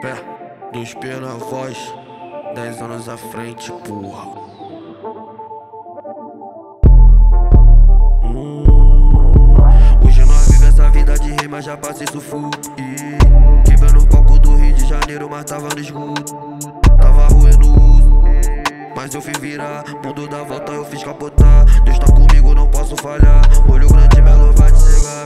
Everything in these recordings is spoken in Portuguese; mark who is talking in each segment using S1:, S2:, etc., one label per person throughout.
S1: Pé, dois pés na voz, dez anos à frente, porra. Hum, hoje nós vive essa vida de rei, mas já passei sufoco. Quebrando o palco do Rio de Janeiro, mas tava no esgoto. Tava ruendo uso, mas eu fui virar. Mundo da volta, eu fiz capotar. Deus tá comigo, não posso falhar. Olho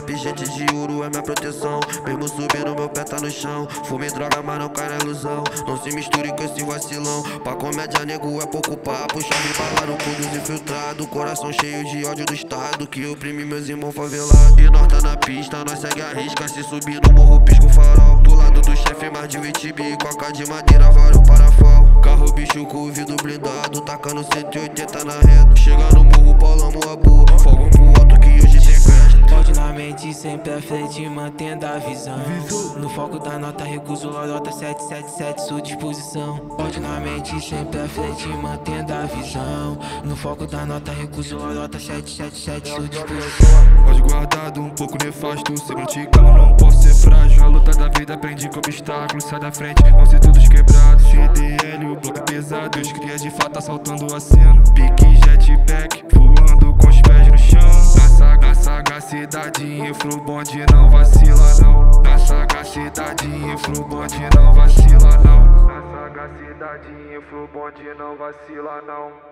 S1: te cegar. Pichete de ouro é minha proteção. Mesmo subindo, meu pé tá no chão. Fume droga, mas não cai na ilusão. Não se misture com esse vacilão. Pra comédia, nego, é pouco papo. Chave bala no cu dos infiltrados. Coração cheio de ódio do estado. Que oprime meus irmãos favelados. E nós tá na pista, nós segue a risca. Se subir no morro, pisco farol. Do lado do chefe, mais de 20 bi. Com a K de madeira, vários parafal. Carro, bicho com o vidro blindado. Tacando 180 na reta. Chega no morro, paulamos
S2: sempre à frente, mantendo a visão. No foco da nota, recuso lorota 777, sua disposição. Pode na mente, sempre à frente, mantendo a visão. No foco da nota, recuso lorota 777, sua disposição.
S3: Pode guardado, um pouco nefasto. Não te calo, não posso ser frágil. A luta da vida aprendi com obstáculos. Sai da frente, vão ser todos quebrados. GDL, o bloco é pesado. Deus cria de fato, assaltando a cena. Pique jetpack, voando com os pés no chão. Sagacidade, infro bonde não vacila não. Na sagacidade, infro bonde não vacila não. Na sagacidade, bonde não vacila não.